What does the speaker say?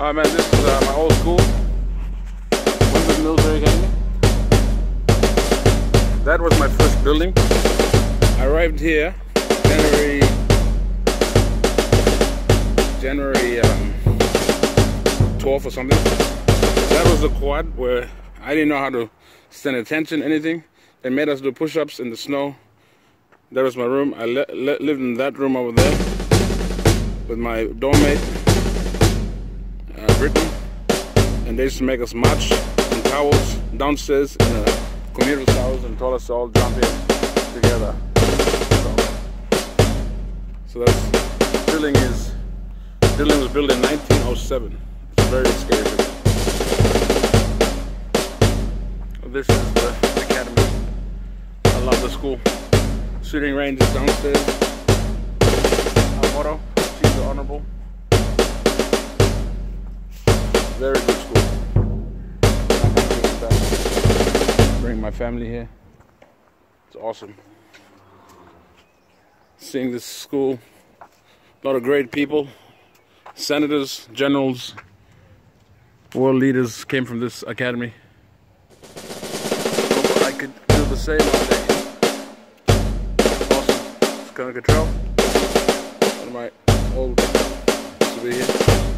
Alright man, this is uh, my old school. Wentworth Military Academy. That was my first building. I arrived here January January um, 12th or something. That was the quad where I didn't know how to stand attention, anything. They made us do push-ups in the snow. That was my room. I lived in that room over there with my dorm mate Britain, and they used to make us march in towels downstairs in the communal towels and told us to all jump in together. So, so that's building is building was built in 1907. It's very scary. This is the academy. I love the school. Shooting range is downstairs. Very good school. Bring my family here. It's awesome. Seeing this school, a lot of great people, senators, generals, world leaders came from this academy. I could do the same one day. Awesome. It's of control. One of my old to be here.